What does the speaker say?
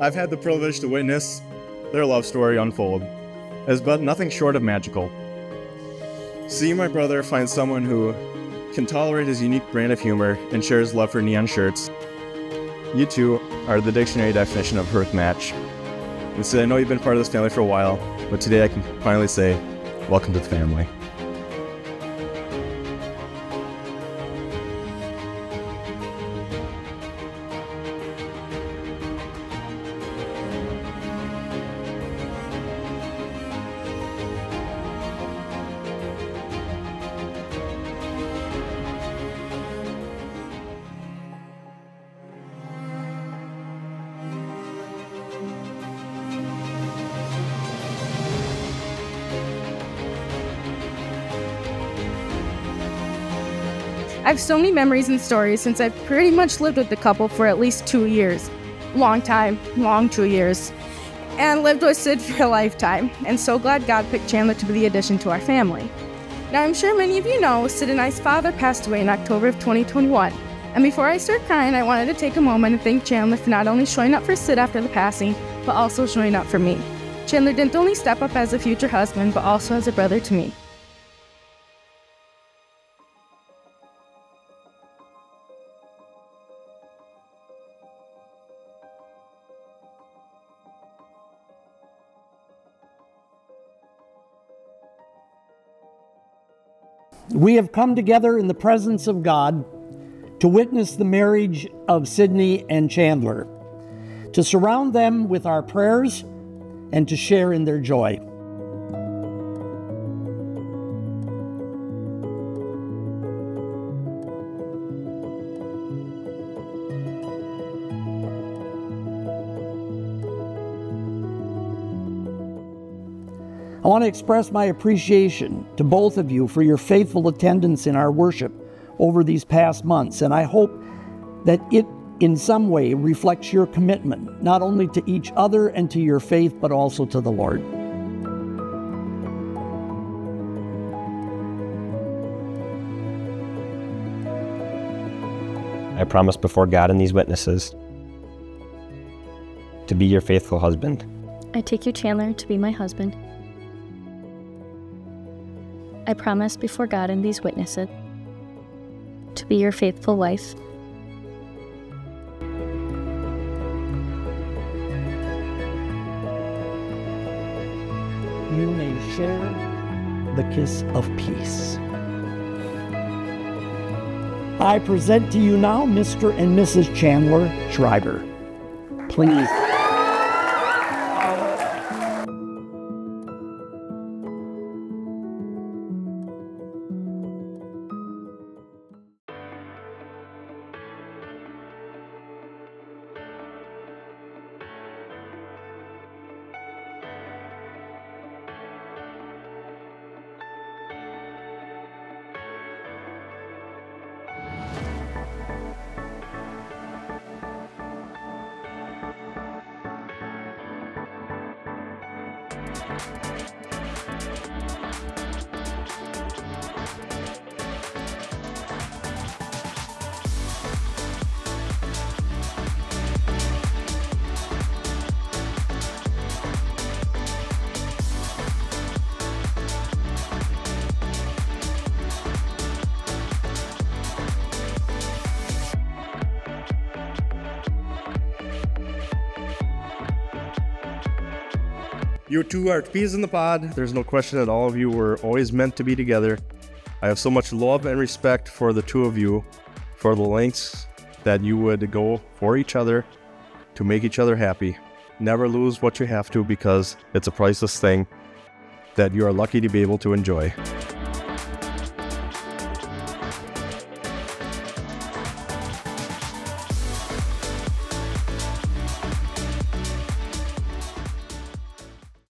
I've had the privilege to witness their love story unfold. It but nothing short of magical. Seeing my brother find someone who can tolerate his unique brand of humor and share his love for neon shirts, you two are the dictionary definition of Hearth match. And so I know you've been part of this family for a while, but today I can finally say, welcome to the family. I have so many memories and stories since I've pretty much lived with the couple for at least two years. Long time, long two years. And lived with Sid for a lifetime. And so glad God picked Chandler to be the addition to our family. Now, I'm sure many of you know Sid and I's father passed away in October of 2021. And before I start crying, I wanted to take a moment and thank Chandler for not only showing up for Sid after the passing, but also showing up for me. Chandler didn't only step up as a future husband, but also as a brother to me. We have come together in the presence of God to witness the marriage of Sydney and Chandler, to surround them with our prayers, and to share in their joy. I want to express my appreciation to both of you for your faithful attendance in our worship over these past months, and I hope that it in some way reflects your commitment, not only to each other and to your faith, but also to the Lord. I promise before God and these witnesses to be your faithful husband. I take you, Chandler, to be my husband. I promise before God and these witnesses to be your faithful wife. You may share the kiss of peace. I present to you now Mr. and Mrs. Chandler Schreiber. Please. Thank you. You two are peas in the pod. There's no question that all of you were always meant to be together. I have so much love and respect for the two of you, for the lengths that you would go for each other to make each other happy. Never lose what you have to because it's a priceless thing that you are lucky to be able to enjoy.